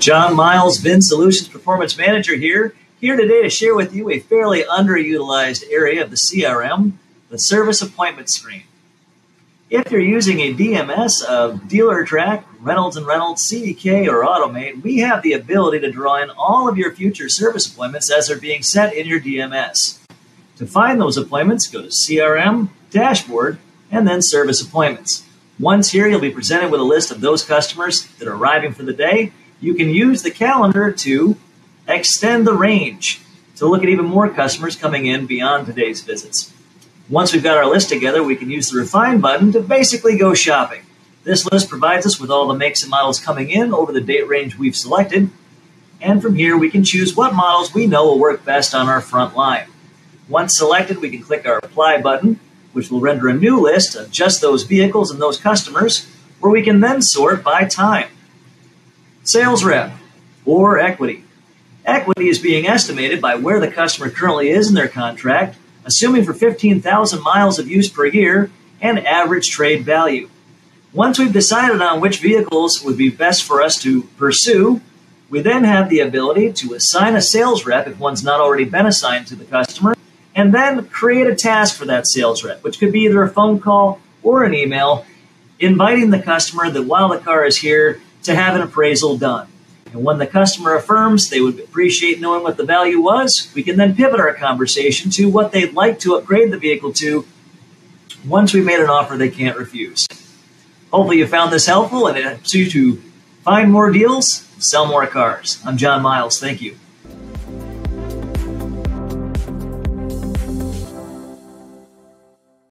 Jon Miles, VinSolutions Performance Manager here, here today to share with you a fairly underutilized area of the CRM, the service appointment screen. If you're using a DMS of Dealertrack, Reynolds and Reynolds, CDK, or Auto/Mate, we have the ability to draw in all of your future service appointments as they're being set in your DMS. To find those appointments, go to CRM, Dashboard, and then Service Appointments. Once here, you'll be presented with a list of those customers that are arriving for the day. You can use the calendar to extend the range to look at even more customers coming in beyond today's visits. Once we've got our list together, we can use the Refine button to basically go shopping. This list provides us with all the makes and models coming in over the date range we've selected. And from here, we can choose what models we know will work best on our front line. Once selected, we can click our Apply button, which will render a new list of just those vehicles and those customers, where we can then sort by time. Sales rep or equity. Equity is being estimated by where the customer currently is in their contract, assuming for 15,000 miles of use per year and average trade value. Once we've decided on which vehicles would be best for us to pursue, we then have the ability to assign a sales rep if one's not already been assigned to the customer and then create a task for that sales rep, which could be either a phone call or an email, inviting the customer that while the car is here to have an appraisal done. And when the customer affirms they would appreciate knowing what the value was, we can then pivot our conversation to what they'd like to upgrade the vehicle to once we've made an offer they can't refuse. Hopefully, you found this helpful and it helps you to find more deals, sell more cars. I'm Jon Miles. Thank you.